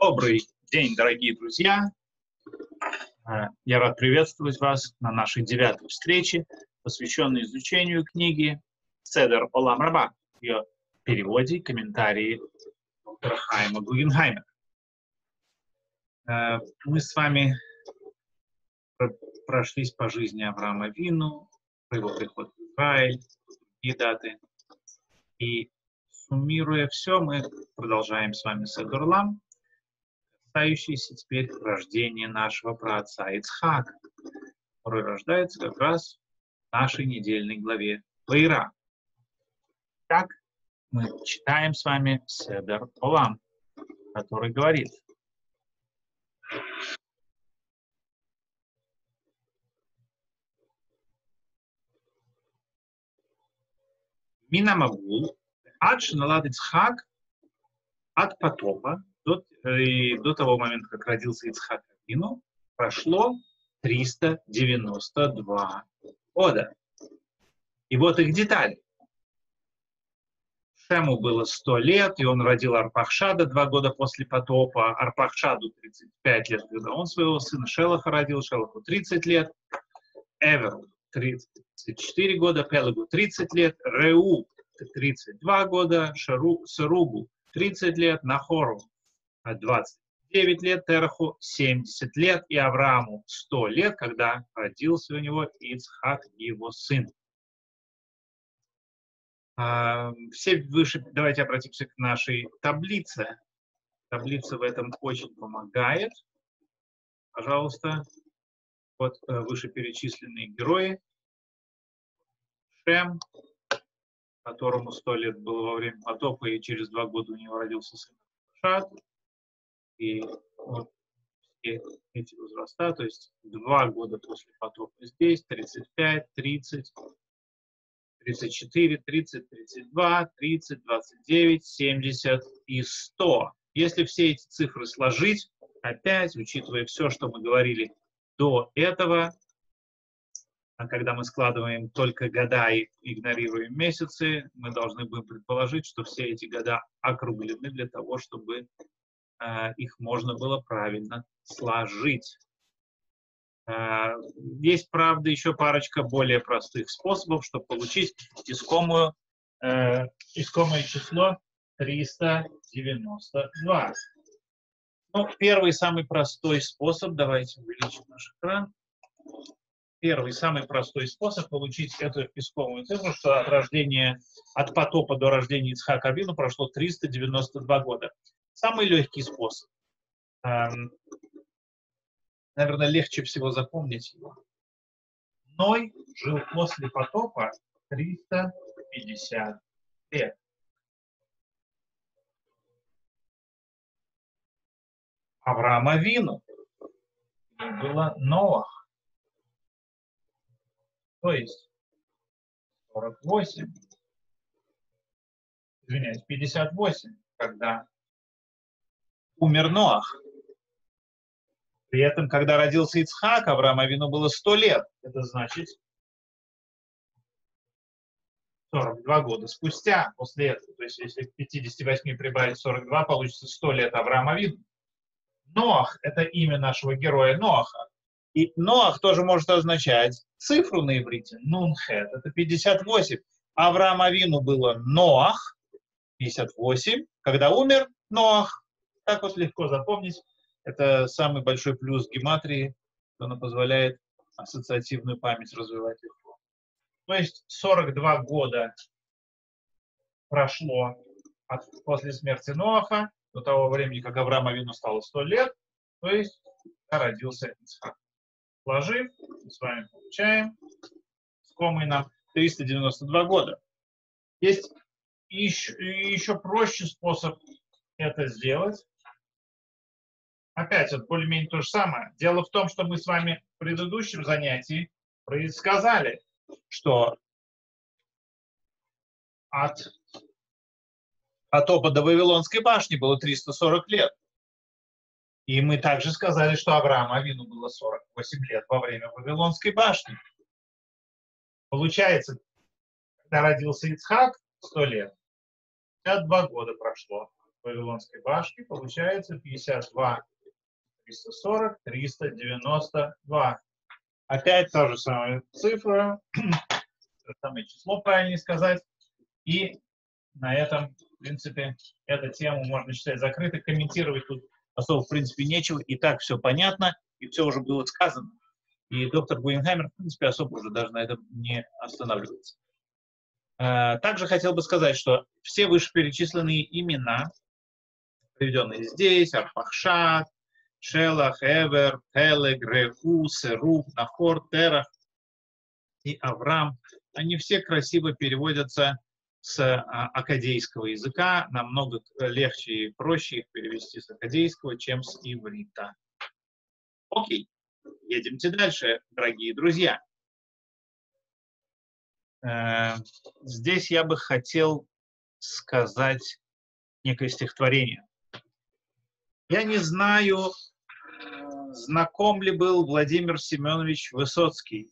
Добрый день, дорогие друзья! А, я рад приветствовать вас на нашей девятой встрече, посвященной изучению книги «Седер Олам Раба», ее переводе и комментарии доктора Хайма Гугенхаймера. А, мы с вами прошлись по жизни Авраама Вину, по его приход в Израиль, и даты. И суммируя все, мы продолжаем с вами Седер Олам, касающийся теперь рождения нашего праотца Ицхака, который рождается как раз в нашей недельной главе Вайра. Так, мы читаем с вами Седер Олам, который говорит, Минамагул, ад Шиналад Ицхак, от потопа, до, и до того момента, как родился Ицхак Авину, прошло 392 года. И вот их детали. Шему было 100 лет, и он родил Арпахшада два года после потопа. Арпахшаду 35 лет, когда он своего сына Шелаха родил, Шелаху 30 лет. Эверу 34 года, Пелагу 30 лет, Реу 32 года, Шару, Саругу 30 лет, Нахору 29 лет, Тераху 70 лет и Аврааму 100 лет, когда родился у него Ицхак, его сын. А, все выше, давайте обратимся к нашей таблице. Таблица в этом очень помогает. Пожалуйста, вот э, вышеперечисленные герои. Шем, которому сто лет было во время потопа, и через два года у него родился сын Шат. И вот все эти возраста, то есть два года после потопа здесь, 35, 30, 34, 30, 32, 30, 29, 70 и 100. Если все эти цифры сложить, опять, учитывая все, что мы говорили до этого, а когда мы складываем только года и игнорируем месяцы, мы должны будем предположить, что все эти года округлены для того, чтобы их можно было правильно сложить. Э, есть, правда, еще парочка более простых способов, чтобы получить искомую, э, искомое число 392. Ну, первый самый простой способ, давайте увеличим наш экран. Первый самый простой способ получить эту искомую цифру, что от рождения, от потопа до рождения Ицхака Авину прошло 392 года. Самый легкий способ. Эм, наверное, легче всего запомнить его. Ной жил после потопа 350 лет. Авраама Вину. было Ноах. То есть 48. Извиняюсь, 58, когда умер Ноах. При этом, когда родился Ицхак, Авраама Вину было 100 лет. Это значит 42 года спустя после этого. То есть, если к 58 прибавить 42, получится 100 лет Авраама Вину. Ноах – это имя нашего героя Ноаха. И Ноах тоже может означать цифру на иврите. Нунхет – это 58. Авраам Авину было Ноах, 58. Когда умер Ноах, так вот легко запомнить. Это самый большой плюс гематрии, что она позволяет ассоциативную память развивать легко. То есть 42 года прошло от, после смерти Ноаха, до того времени, как Авраам Авину стало 100 лет, то есть родился Ицхак. Сложив, мы с вами получаем скомый нам 392 года. Есть еще, еще проще способ это сделать. Опять, вот более-менее то же самое. Дело в том, что мы с вами в предыдущем занятии предсказали, что от потопа до Вавилонской башни было 340 лет. И мы также сказали, что Аврааму Авину было 48 лет во время Вавилонской башни. Получается, когда родился Ицхак, 100 лет, 52 года прошло. Вавилонской башни, получается 52, 340, 392. Опять та же самая цифра, то самое число, правильнее сказать. И на этом, в принципе, эту тему можно считать закрытой. Комментировать тут особо, в принципе, нечего. И так все понятно, и все уже было сказано. И доктор Гуингаймер, в принципе, особо уже даже на этом не останавливается. Э, также хотел бы сказать, что все вышеперечисленные имена, приведенные здесь, Арпахшад, Шелах, Эвер, Пелег, Реху, Серух, Нахор, Терах и Авраам, они все красиво переводятся с а, акадейского языка. Намного легче и проще их перевести с акадейского, чем с иврита. Окей, едемте дальше, дорогие друзья. Э, здесь я бы хотел сказать некое стихотворение. Я не знаю, знаком ли был Владимир Семенович Высоцкий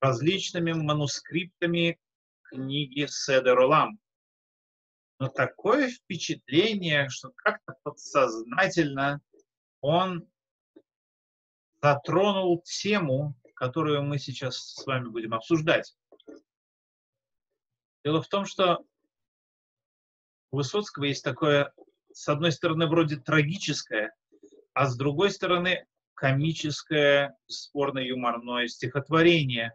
различными манускриптами книги Седеролам. Но такое впечатление, что как-то подсознательно он затронул тему, которую мы сейчас с вами будем обсуждать. Дело в том, что у Высоцкого есть такое, с одной стороны, вроде трагическое, а с другой стороны, комическое, спорно-юморное стихотворение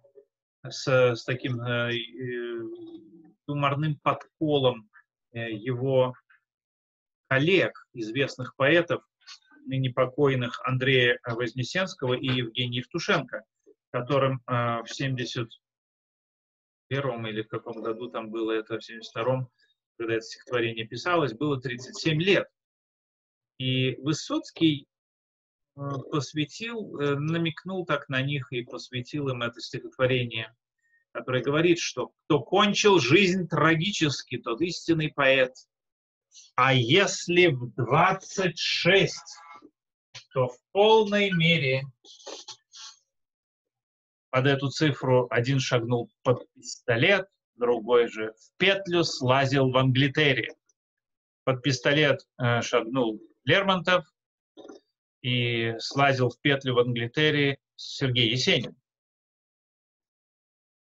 с, с таким э, юморным подколом э, его коллег, известных поэтов, ныне покойных Андрея Вознесенского и Евгения Евтушенко, которым э, в 70 первом или в каком году там было это, в 72-м, когда это стихотворение писалось, было 37 лет. И Высоцкий э, посвятил, э, намекнул так на них и посвятил им это стихотворение, которое говорит, что кто кончил жизнь трагически, тот истинный поэт. А если в 26, то в полной мере под эту цифру один шагнул под пистолет, другой же в петлю слазил в Англитере. Под пистолет э, шагнул Лермонтов и слазил в петлю в Англитере Сергей Есенин.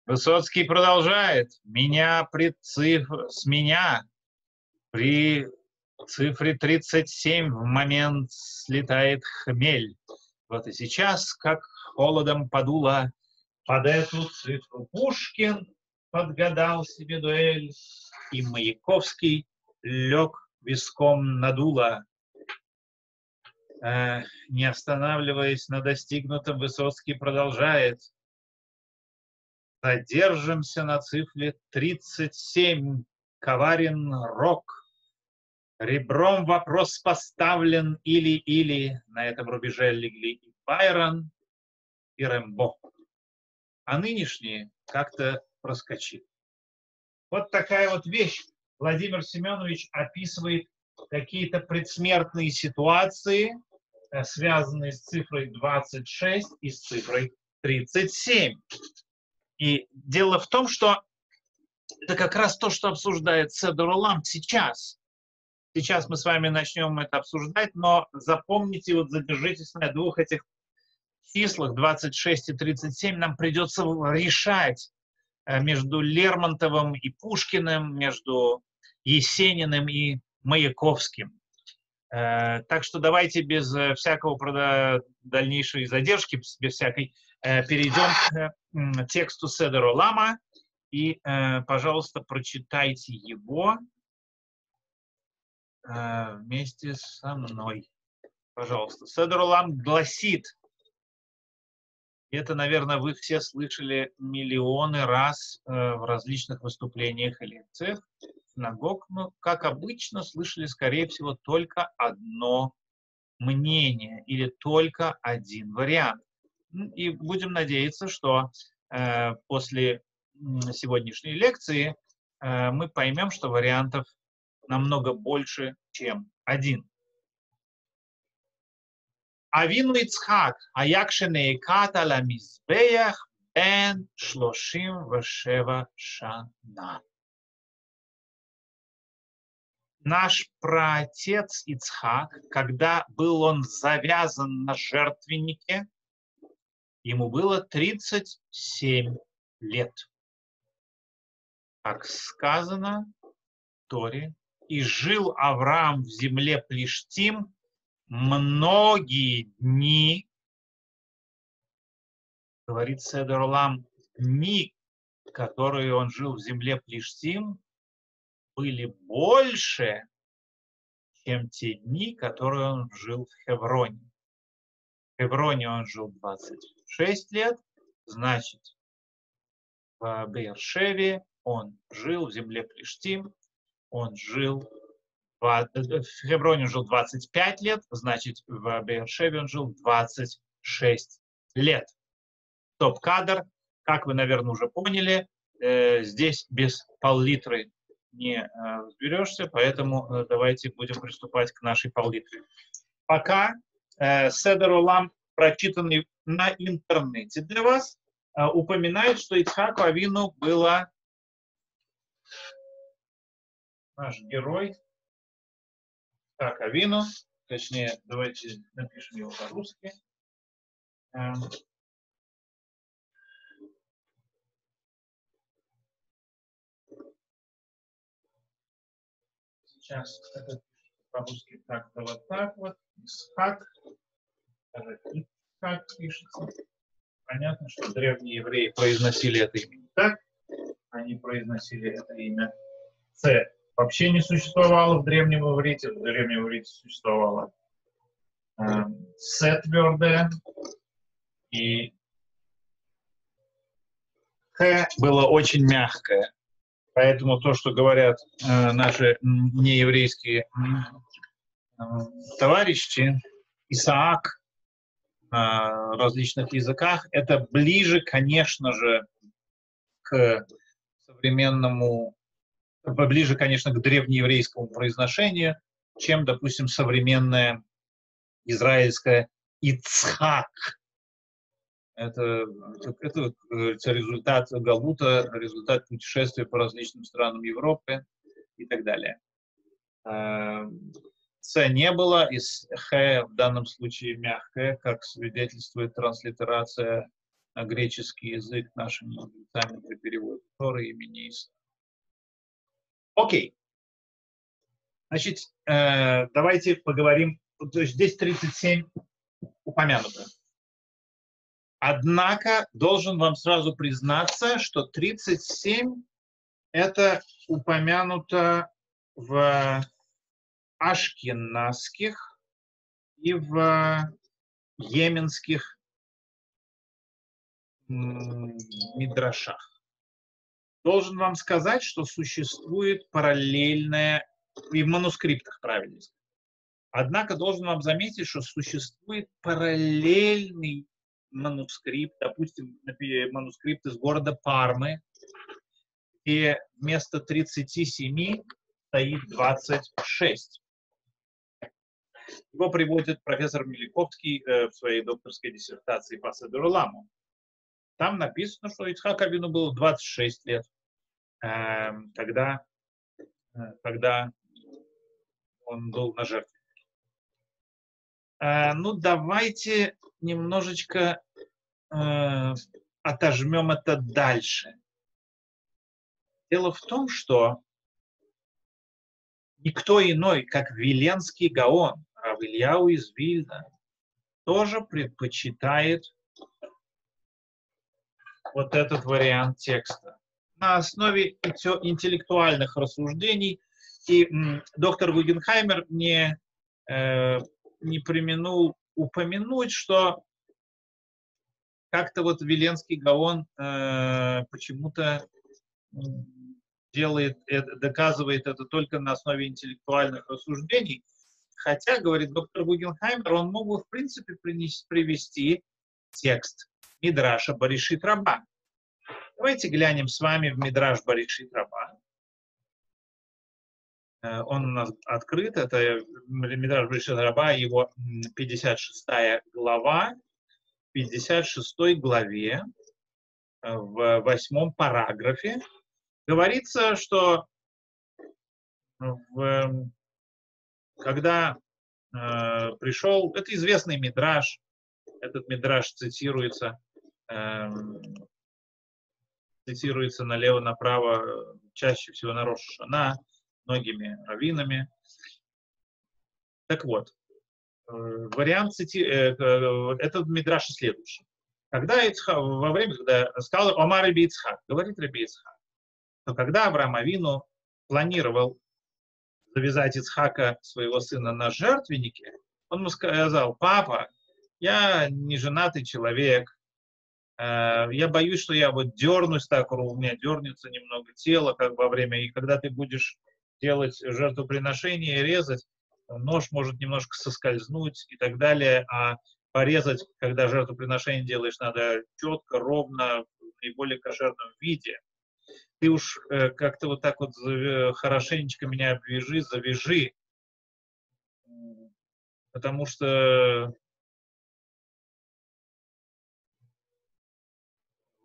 Высоцкий продолжает. Меня при цифр... С меня при цифре 37 в момент слетает хмель. Вот и сейчас, как холодом подуло, под эту цифру Пушкин подгадал себе дуэль, и Маяковский лег виском на дуло. Э, не останавливаясь на достигнутом, Высоцкий продолжает. Задержимся на цифре 37. Коварен рок. Ребром вопрос поставлен или-или. На этом рубеже легли и Байрон, и Рэмбо а нынешние как-то проскочили. Вот такая вот вещь. Владимир Семенович описывает какие-то предсмертные ситуации, э, связанные с цифрой 26 и с цифрой 37. И дело в том, что это как раз то, что обсуждает Седор Улам сейчас. Сейчас мы с вами начнем это обсуждать, но запомните, вот задержитесь на двух этих числах 26 и 37 нам придется решать между Лермонтовым и Пушкиным, между Есениным и Маяковским. Э, так что давайте без э, всякого дальнейшей задержки, без всякой, перейдем к тексту Седера Лама и, пожалуйста, прочитайте его вместе со мной. Пожалуйста. Седер Лам гласит, это, наверное, вы все слышали миллионы раз э, в различных выступлениях и лекциях синагог, но, как обычно, слышали, скорее всего, только одно мнение или только один вариант. И будем надеяться, что э, после сегодняшней лекции э, мы поймем, что вариантов намного больше, чем один. Авину Ицхак, Аякшене и Катала Мизбеях, Бен Шлошим Вашева Шана. Наш праотец Ицхак, когда был он завязан на жертвеннике, ему было 37 лет. Как сказано в Торе, и жил Авраам в земле Плештим многие дни, говорит Седер Олам, дни, которые он жил в земле Плештим, были больше, чем те дни, которые он жил в Хевроне. В Хевроне он жил 26 лет, значит, в Бейершеве он жил в земле Плештим, он жил в Хевроне он жил 25 лет, значит, в Бейершеве он жил 26 лет. Топ-кадр, как вы, наверное, уже поняли, э, здесь без пол-литры не э, разберешься, поэтому э, давайте будем приступать к нашей пол-литре. Пока э, Седер Олам, прочитанный на интернете для вас, э, упоминает, что Ицхаку Авину было наш герой, так, Авину, точнее, давайте напишем его по-русски. Эм, сейчас это по-русски так, да вот так вот, Исхак, Исхак пишется. Понятно, что древние евреи произносили это имя не так, они произносили это имя С вообще не существовало в древнем иврите, в древнем иврите существовало э, С твердое, и Х было очень мягкое. Поэтому то, что говорят э, наши нееврейские э, товарищи, Исаак на различных языках, это ближе, конечно же, к современному поближе, конечно, к древнееврейскому произношению, чем, допустим, современное израильское Ицхак. Это, это, это результат Галута, результат путешествия по различным странам Европы и так далее. С не было, и Х в данном случае мягкое, как свидетельствует транслитерация на греческий язык нашими мудрецами при переводе Торы имени Иса. Окей. Значит, э, давайте поговорим. То есть здесь 37 упомянуто. Однако должен вам сразу признаться, что 37 это упомянуто в ашкенадских и в йеменских мидрашах должен вам сказать, что существует параллельное, и в манускриптах правильно Однако должен вам заметить, что существует параллельный манускрипт, допустим, манускрипт из города Пармы, где вместо 37 стоит 26. Его приводит профессор Миликовский э, в своей докторской диссертации по Садуруламу. Там написано, что Ицхак Авину было 26 лет. Эм, когда, э, когда он был на жертве. Э, ну, давайте немножечко э, отожмем это дальше. Дело в том, что никто иной, как Виленский Гаон, Равильяу из Вильна, тоже предпочитает вот этот вариант текста на основе интеллектуальных рассуждений. И доктор Гугенхаймер не, э, не применул упомянуть, что как-то вот Веленский Гаон э, почему-то делает, доказывает это только на основе интеллектуальных рассуждений. Хотя, говорит доктор Гугенхаймер, он мог бы, в принципе, принести, привести текст Мидраша Баришит Раба. Давайте глянем с вами в Мидраш Баришит Раба. Э, он у нас открыт, это Мидраш Баришит Раба, его 56 глава, 56 главе, э, в восьмом параграфе, говорится, что в когда э, пришел, это известный мидраж, этот мидраж цитируется, э, цитируется налево-направо, чаще всего на Рошашана, многими раввинами. Так вот, э, вариант цити... Э, э, этот мидраш следующий. Когда Ицхак, во время, когда сказал Омар Раби Ицхак, говорит Раби Ицхак, то когда Авраам Авину планировал завязать Ицхака, своего сына, на жертвеннике, он ему сказал, папа, я не женатый человек, я боюсь, что я вот дернусь так, у меня дернется немного тело, как во время, и когда ты будешь делать жертвоприношение резать, нож может немножко соскользнуть и так далее, а порезать, когда жертвоприношение делаешь, надо четко, ровно, в наиболее кошерном виде. Ты уж э, как-то вот так вот хорошенечко меня обвяжи, завяжи, потому что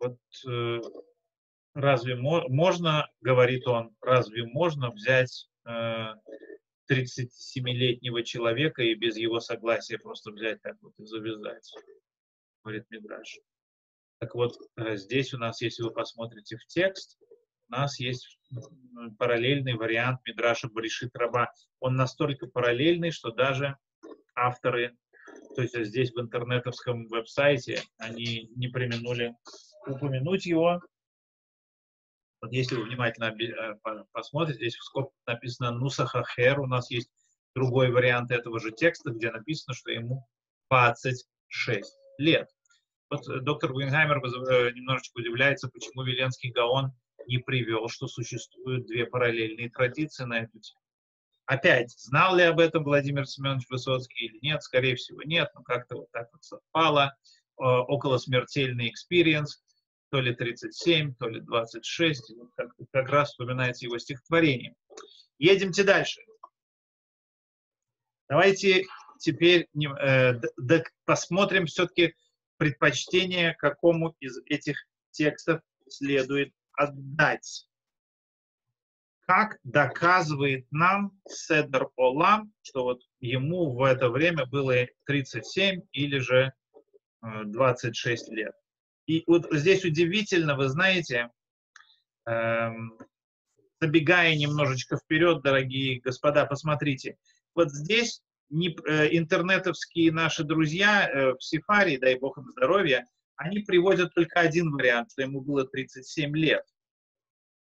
вот э, разве мо можно, говорит он, разве можно взять э, 37-летнего человека и без его согласия просто взять так вот и завязать, говорит Мидраш. Так вот, э, здесь у нас, если вы посмотрите в текст, у нас есть параллельный вариант Мидраша Баришит Раба. Он настолько параллельный, что даже авторы, то есть здесь в интернетовском веб-сайте, они не применули упомянуть его, вот если вы внимательно э, посмотрите, здесь в скобках написано «Нусаха хер», у нас есть другой вариант этого же текста, где написано, что ему 26 лет. Вот э, доктор Гуингаймер э, немножечко удивляется, почему Веленский Гаон не привел, что существуют две параллельные традиции на эту тему. Опять, знал ли об этом Владимир Семенович Высоцкий или нет? Скорее всего, нет, но как-то вот так вот совпало. Около смертельный experience то ли 37, то ли 26, вот как, как раз вспоминается его стихотворение. Едемте дальше. Давайте теперь э, посмотрим все-таки предпочтение, какому из этих текстов следует отдать. Как доказывает нам Седер Олам, что вот ему в это время было 37 или же 26 э, лет. И вот здесь удивительно, вы знаете, эм, забегая немножечко вперед, дорогие господа, посмотрите, вот здесь не, э, интернетовские наши друзья э, в Сифаре, дай бог им здоровья, они приводят только один вариант, что ему было 37 лет.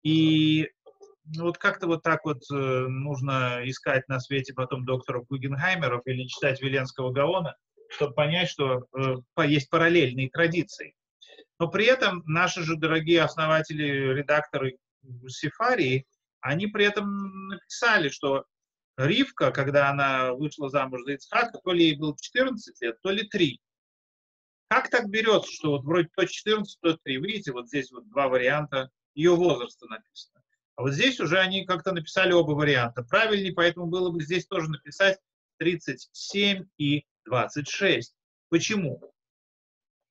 И вот как-то вот так вот э, нужно искать на свете потом докторов Гугенхаймеров или читать Веленского Гаона, чтобы понять, что э, есть параллельные традиции. Но при этом наши же дорогие основатели, редакторы Сифарии, они при этом написали, что Ривка, когда она вышла замуж за Ицхака, то ли ей было 14 лет, то ли 3. Как так берется, что вот вроде то 14, то 3? Видите, вот здесь вот два варианта ее возраста написано. А вот здесь уже они как-то написали оба варианта. Правильнее, поэтому было бы здесь тоже написать 37 и 26. Почему?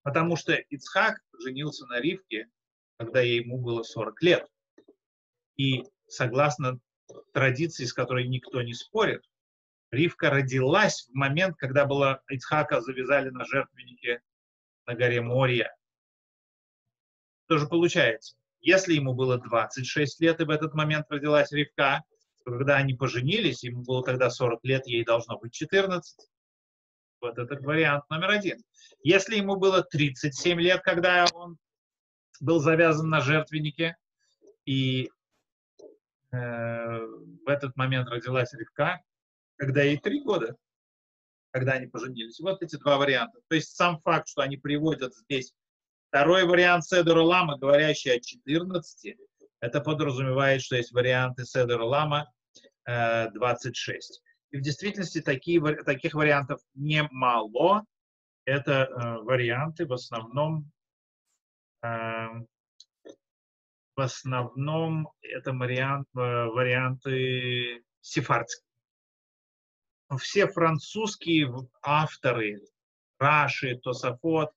Потому что Ицхак женился на Ривке, когда ему было 40 лет. И согласно традиции, с которой никто не спорит, Ривка родилась в момент, когда была Ицхака завязали на жертвеннике на горе Мория. Что же получается? Если ему было 26 лет, и в этот момент родилась Ривка, то когда они поженились, ему было тогда 40 лет, ей должно быть 14. Вот это вариант номер один. Если ему было 37 лет, когда он был завязан на жертвеннике, и э, в этот момент родилась Ривка, когда ей три года, когда они поженились. Вот эти два варианта. То есть сам факт, что они приводят здесь второй вариант Седора Лама, говорящий о 14, это подразумевает, что есть варианты Седора Лама э, 26. И в действительности такие, таких вариантов немало. Это э, варианты в основном, э, в основном это вариант, э, варианты сефардские. Все французские авторы, Раши, Тософот,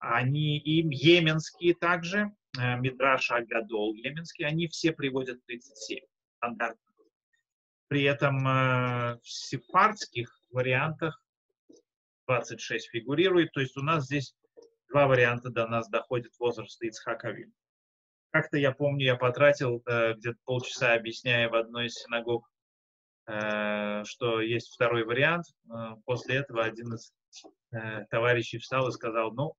они им йеменские также, э, Мидраш Агадол йеменский, они все приводят 37 стандартно. При этом э, в сепардских вариантах 26 фигурирует. То есть у нас здесь два варианта до нас доходит возраст Ицхака Вин. Как-то я помню, я потратил э, где-то полчаса, объясняя в одной из синагог, э, что есть второй вариант. После этого один из товарищей встал и сказал, ну,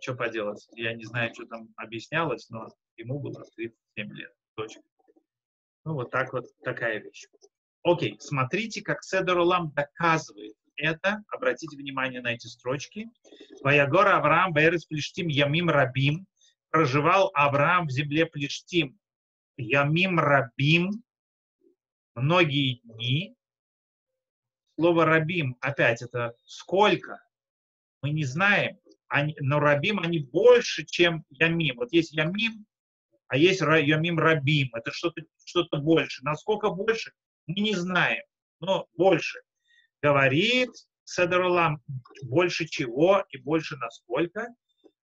что поделать, я не знаю, что там объяснялось, но ему было 37 лет. Точка. Ну, вот так вот, такая вещь. Окей, смотрите, как Седор Улам доказывает это. Обратите внимание на эти строчки. Ваягора Авраам Бэрис Плештим Ямим Рабим. Проживал Авраам в земле Плештим. Ямим Рабим. Многие дни. Слово Рабим, опять, это сколько? Мы не знаем. Они, но Рабим, они больше, чем Ямим. Вот есть Ямим, а есть Ямим Рабим. Это что-то что больше. Насколько больше, мы не знаем, но больше. Говорит Седорулам больше чего и больше насколько.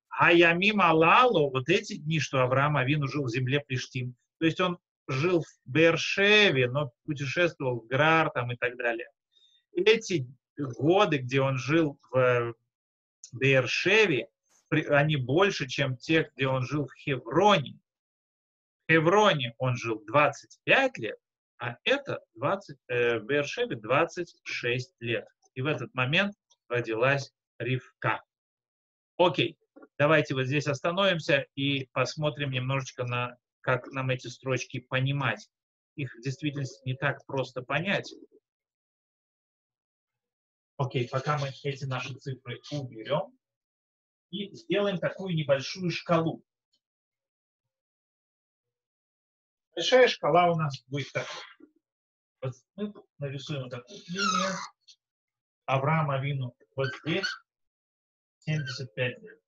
А Ямим Алалу, вот эти дни, что Авраам Авину жил в земле Плештим, то есть он жил в Бершеве, но путешествовал в Грар там и так далее. Эти годы, где он жил в Бершеве, они больше, чем те, где он жил в Хевроне. Хевроне он жил 25 лет, а это 20, э, в Бершеве 26 лет. И в этот момент родилась Ривка. Окей, давайте вот здесь остановимся и посмотрим немножечко на, как нам эти строчки понимать. Их в действительности не так просто понять. Окей, пока мы эти наши цифры уберем и сделаем такую небольшую шкалу. Большая шкала у нас будет такой. Вот мы нарисуем вот такую линию. Авраам Авину вот здесь 75 лет.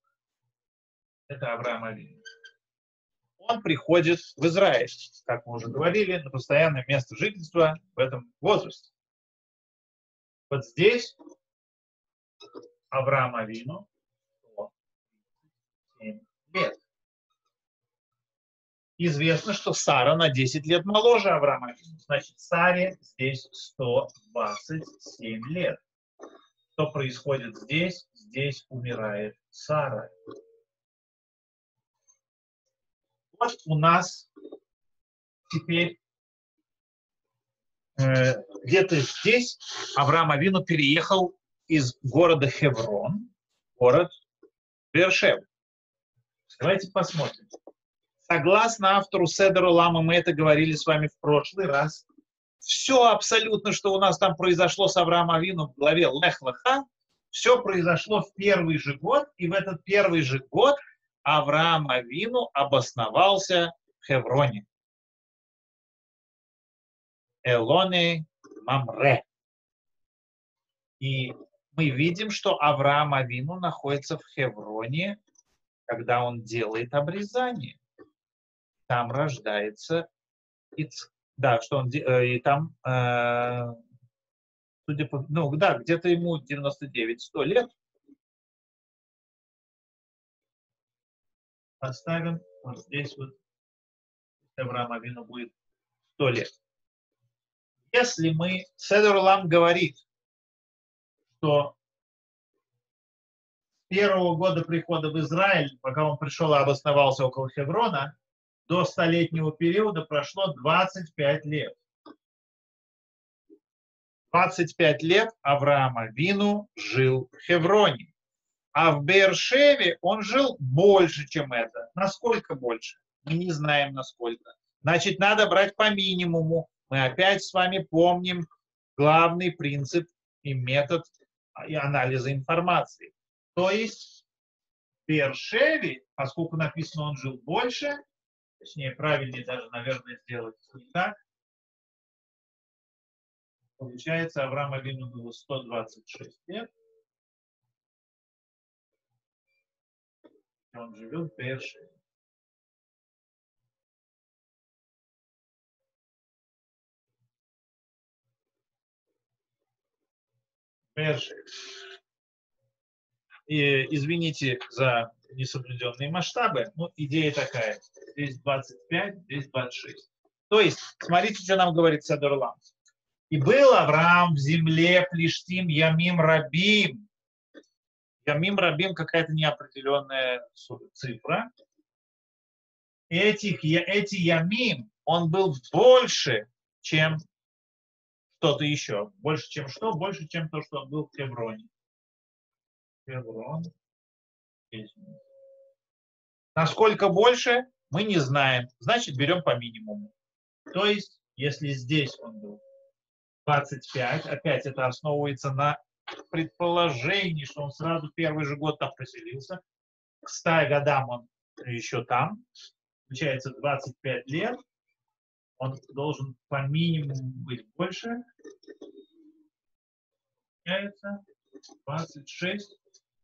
Это Авраам Авину. Он приходит в Израиль, как мы уже говорили, на постоянное место жительства в этом возрасте. Вот здесь Авраам Авину 107 лет известно, что Сара на 10 лет моложе Авраама. Значит, Саре здесь 127 лет. Что происходит здесь? Здесь умирает Сара. Вот у нас теперь э, где-то здесь Авраам Авину переехал из города Хеврон, город Бершев. Давайте посмотрим. Согласно автору Седеру Лама, мы это говорили с вами в прошлый раз, все абсолютно, что у нас там произошло с Авраамом Авину в главе Лех все произошло в первый же год, и в этот первый же год Авраам Авину обосновался в Хевроне. Элоне Мамре. И мы видим, что Авраам Авину находится в Хевроне, когда он делает обрезание там рождается Иц... Да, что он э, и там, э, судя по, ну да, где-то ему 99-100 лет. Поставим вот здесь вот Авраам Авину будет 100 лет. Если мы, Седор Лам говорит, что с первого года прихода в Израиль, пока он пришел и обосновался около Хеврона, до столетнего периода прошло 25 лет. 25 лет Авраама Вину жил в Хевроне. А в Бершеве он жил больше, чем это. Насколько больше? Мы не знаем, насколько. Значит, надо брать по минимуму. Мы опять с вами помним главный принцип и метод анализа информации. То есть в Бершеве, поскольку написано, он жил больше, точнее, правильнее даже, наверное, сделать так. Получается, Авраам Авину было 126 лет. Он живет в. Бершеве. И, извините за несоблюденные масштабы. Ну, идея такая. Здесь 25, здесь 26. То есть, смотрите, что нам говорит Садурлам. И был Авраам в земле Плештим Ямим Рабим. Ямим Рабим какая-то неопределенная цифра. Этих, эти Ямим, он был больше, чем что-то еще. Больше, чем что? Больше, чем то, что он был в Хевроне. Хеврон. Насколько больше, мы не знаем. Значит, берем по минимуму. То есть, если здесь он был 25, опять это основывается на предположении, что он сразу первый же год там поселился. К 100 годам он еще там. Получается 25 лет. Он должен по минимуму быть больше. Получается 26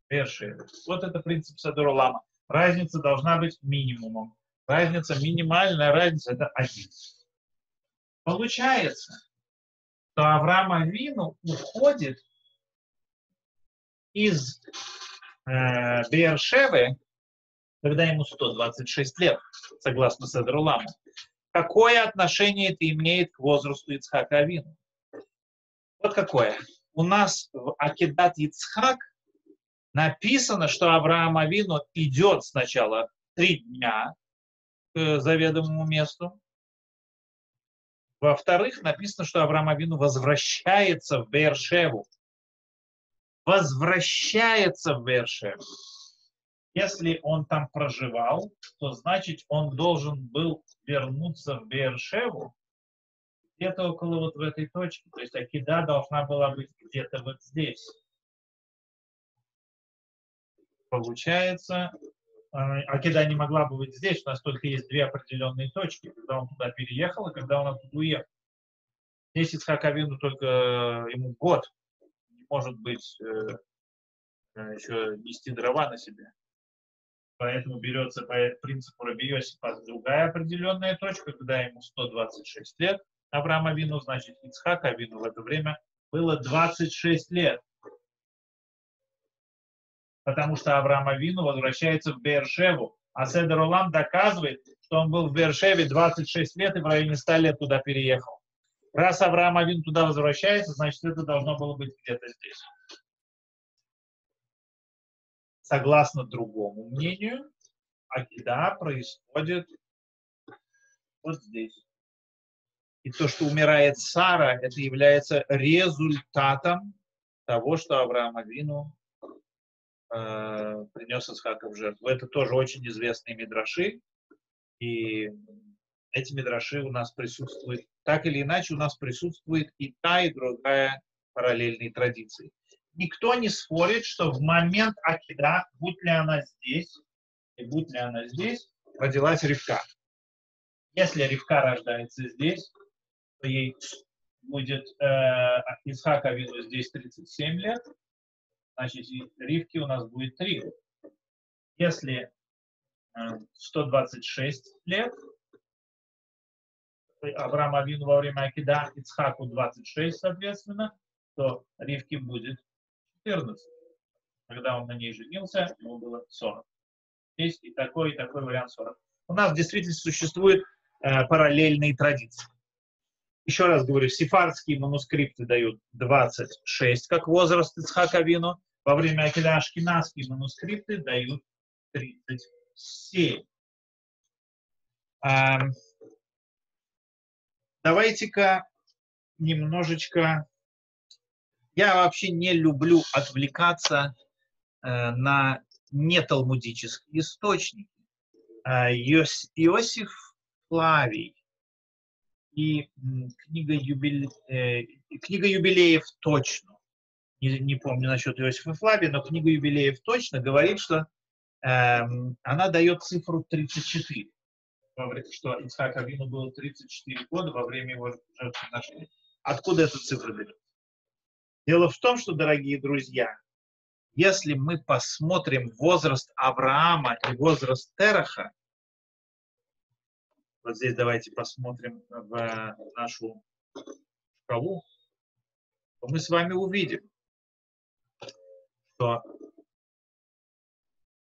верши. Вот это принцип Садура Лама. Разница должна быть минимумом. Разница, минимальная разница – это один. Получается, что Авраам Авину уходит из э, Бершевы, когда ему 126 лет, согласно Седруламу. Какое отношение это имеет к возрасту Ицхака Авину? Вот какое. У нас в Акидат Ицхак написано, что Авраам Авину идет сначала три дня к заведомому месту, во-вторых, написано, что Авраам Авину возвращается в Бершеву. Возвращается в Бершеву. Если он там проживал, то значит он должен был вернуться в Бершеву где-то около вот в этой точке. То есть Акида должна была быть где-то вот здесь. Получается, Акида не могла бы быть здесь, у нас только есть две определенные точки, когда он туда переехал и когда он оттуда уехал. Здесь Ицхак Авину только э, ему год, не может быть э, э, еще нести дрова на себе. Поэтому берется по принципу Раби Йосифа другая определенная точка, когда ему 126 лет. Авраам Авину, значит, Ицхак Авину в это время было 26 лет потому что Авраам Авину возвращается в Бершеву, а Седер Улам доказывает, что он был в Бершеве 26 лет и в районе 100 лет туда переехал. Раз Авраам Авин туда возвращается, значит, это должно было быть где-то здесь. Согласно другому мнению, Акида происходит вот здесь. И то, что умирает Сара, это является результатом того, что Авраам Авину э, принес Исхака в жертву. Это тоже очень известные мидраши, и эти мидраши у нас присутствуют, так или иначе у нас присутствует и та, и другая параллельные традиции. Никто не спорит, что в момент Акида, будь ли она здесь, и будь ли она здесь, родилась Ривка. Если Ривка рождается здесь, то ей будет э, Исхак Авину здесь 37 лет, значит, ривки у нас будет 3. Если 126 э, лет, Авраам Авину во время Акида, Ицхаку 26, соответственно, то Ривки будет 14. Когда он на ней женился, ему было 40. Есть и такой, и такой вариант 40. У нас действительно существуют э, параллельные традиции. Еще раз говорю, сефардские манускрипты дают 26 как возраст Ицхака Вину, во время Акиля ашкенадские манускрипты дают 37. А, давайте-ка немножечко... Я вообще не люблю отвлекаться э, на неталмудические источники. Э, Иосиф Флавий и книга, юбиле... э, книга юбилеев точно не, не помню насчет Иосифа Флавия, но книга юбилеев точно говорит, что эм, она дает цифру 34. Говорит, что Ицхак Авину было 34 года во время его жертвоприношения. Откуда эта цифра берется? Дело в том, что, дорогие друзья, если мы посмотрим возраст Авраама и возраст Тераха, вот здесь давайте посмотрим в нашу шкалу, то мы с вами увидим, что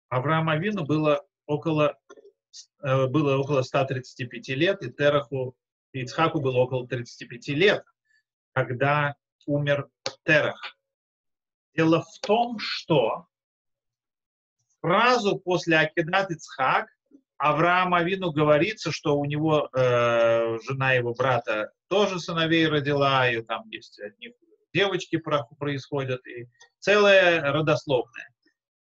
Авраам Авину было около, э, было около 135 лет, и Тераху, Ицхаку было около 35 лет. когда умер Терах. Дело в том, что сразу после Акедат Ицхак Авраам Авину говорится, что у него э, жена его брата тоже сыновей родила, и там есть от них девочки происходят, и целое родословное.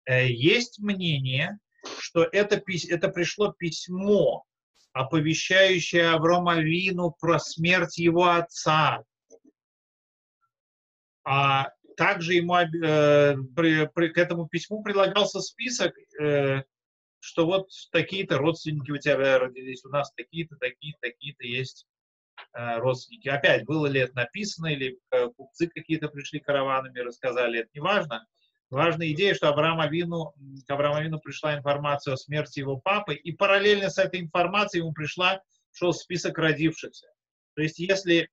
Э, есть мнение, что это, это пришло письмо, оповещающее Аврома Вину про смерть его отца. А также ему э, при, при, к этому письму прилагался список, э, что вот такие-то родственники у тебя родились, у нас такие-то, такие-то, такие-то есть родственники. Опять, было ли это написано, или э, купцы какие-то пришли караванами, рассказали, это не важно. Важная идея, что Авраам Авину, к Аврааму Авину пришла информация о смерти его папы, и параллельно с этой информацией ему пришла, шел список родившихся. То есть, если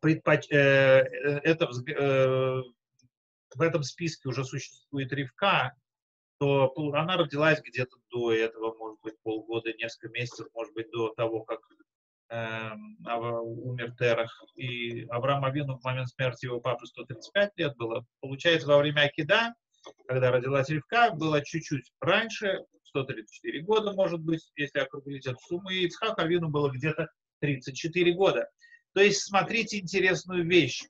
предпоч... э, э это, э, в этом списке уже существует Ривка, то она родилась где-то до этого, может быть, полгода, несколько месяцев, может быть, до того, как э, умер Терах. И Авраам Авину в момент смерти его папы 135 лет было. Получается, во время Акида, когда родилась Ривка, было чуть-чуть раньше, 134 года, может быть, если округлить эту сумму, и Ицхак Авину было где-то 34 года. То есть, смотрите интересную вещь.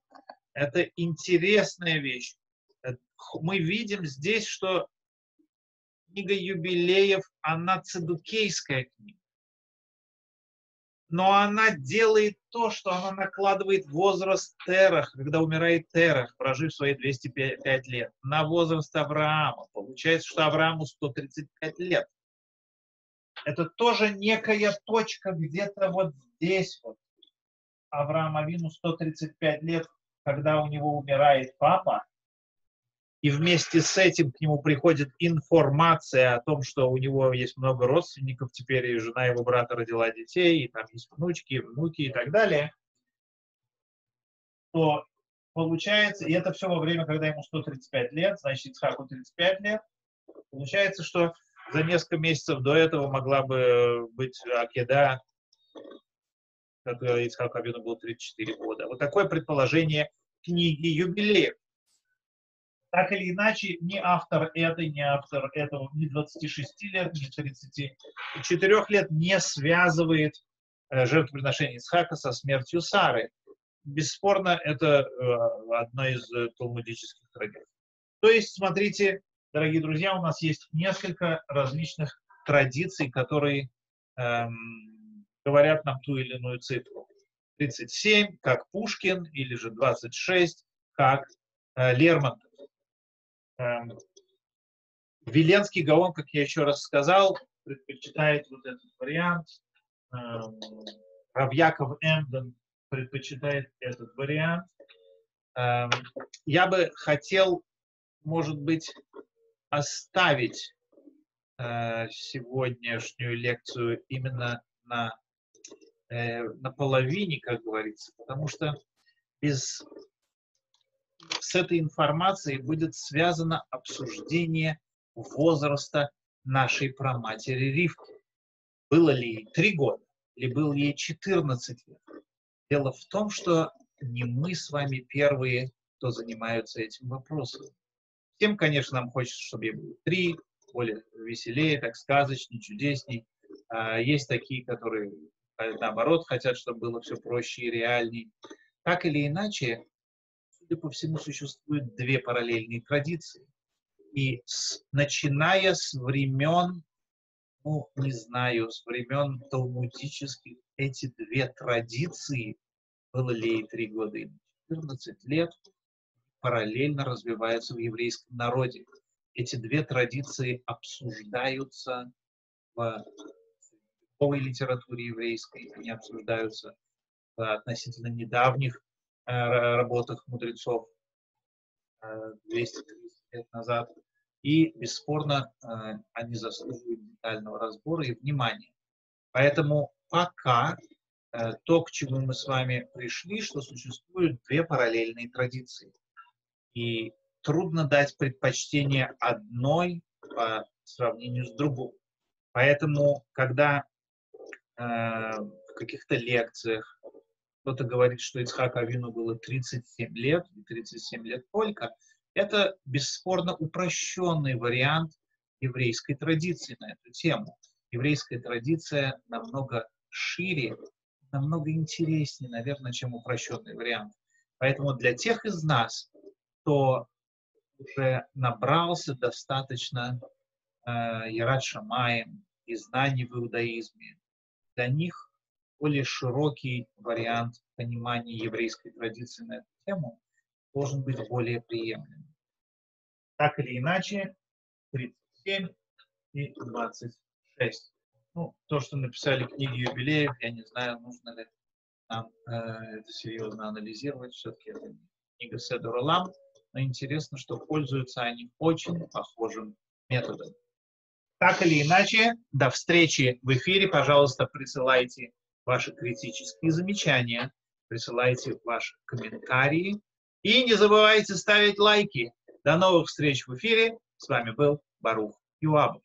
Это интересная вещь. Мы видим здесь, что книга юбилеев, она цедукейская книга но она делает то, что она накладывает возраст Терах, когда умирает Терах, прожив свои 205 лет, на возраст Авраама. Получается, что Аврааму 135 лет. Это тоже некая точка где-то вот здесь вот. Авраам Авину 135 лет, когда у него умирает папа, и вместе с этим к нему приходит информация о том, что у него есть много родственников, теперь и жена его брата родила детей, и там есть внучки, внуки и так далее, то получается, и это все во время, когда ему 135 лет, значит, Ицхаку 35 лет, получается, что за несколько месяцев до этого могла бы быть Акеда, когда Ицхаку Абину был 34 года. Вот такое предположение книги юбилеев так или иначе, ни автор этой, ни автор этого, ни 26 лет, ни 34 лет не связывает э, жертвоприношение Исхака со смертью Сары. Бесспорно, это э, одна из э, талмудических традиций. То есть, смотрите, дорогие друзья, у нас есть несколько различных традиций, которые эм, говорят нам ту или иную цифру. 37, как Пушкин, или же 26, как э, Лермонтов. Эм, Веленский Гаон, как я еще раз сказал, предпочитает вот этот вариант. Эм, Равьяков Эмден предпочитает этот вариант. Эм, я бы хотел, может быть, оставить э, сегодняшнюю лекцию именно на, э, на половине, как говорится, потому что без с этой информацией будет связано обсуждение возраста нашей праматери Ривки. Было ли ей три года, или было ей 14 лет. Дело в том, что не мы с вами первые, кто занимаются этим вопросом. Всем, конечно, нам хочется, чтобы ей было три, более веселее, так сказочнее, чудесней. А есть такие, которые, наоборот, хотят, чтобы было все проще и реальней. Так или иначе, по всему, существуют две параллельные традиции. И с, начиная с времен, ну, не знаю, с времен талмудических, эти две традиции, было ли и три года, и 14 лет, параллельно развиваются в еврейском народе. Эти две традиции обсуждаются в новой литературе еврейской, они обсуждаются в относительно недавних работах мудрецов 230 э, лет назад. И, бесспорно, э, они заслуживают детального разбора и внимания. Поэтому пока то, к чему мы с вами пришли, что существуют две параллельные традиции. И трудно дать предпочтение одной по сравнению с другой. Поэтому, когда э, в каких-то лекциях кто-то говорит, что Ицхак Авину было 37 лет, и 37 лет только. Это бесспорно упрощенный вариант еврейской традиции на эту тему. Еврейская традиция намного шире, намного интереснее, наверное, чем упрощенный вариант. Поэтому для тех из нас, кто уже набрался достаточно э, Ярат Шамаем и знаний в иудаизме, для них более широкий вариант понимания еврейской традиции на эту тему должен быть более приемлемым. Так или иначе, 37 и 26. Ну, то, что написали книги юбилеев, я не знаю, нужно ли нам э, это серьезно анализировать. Все-таки это книга Седор Лам, но интересно, что пользуются они очень похожим методом. Так или иначе, до встречи в эфире. Пожалуйста, присылайте ваши критические замечания, присылайте ваши комментарии и не забывайте ставить лайки. До новых встреч в эфире. С вами был Барух Юабов.